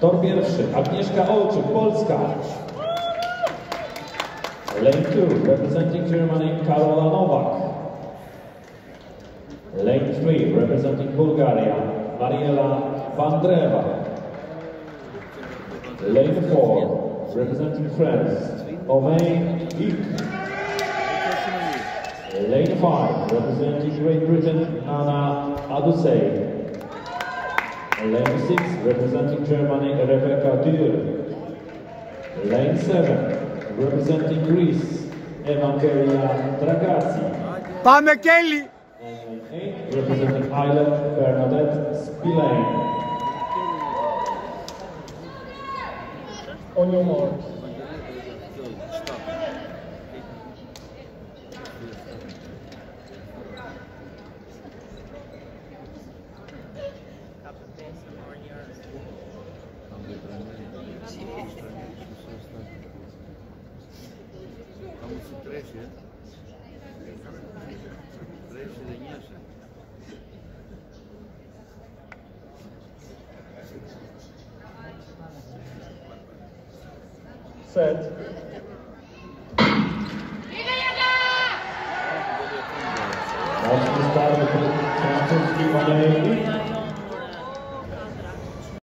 Tor pierwszy, Agnieszka Olczyk, Polska. Lane 2, representing Germany, Karola Nowak. Lane 3, representing Bulgaria, Mariela Vandreva. Lane 4, representing France, Omei Ik. Lane 5, representing Great Britain, Anna Adusei. Lane 6, representing Germany, Rebecca Dürr. Lane 7, representing Greece, Evangelia Dragazi. Πάμε Kelly! Lane 8, representing Ireland, Bernadette Spillane. On your marks. São 13, né? 13 lenhaça. Sete. Vamos estar com o Guimarães.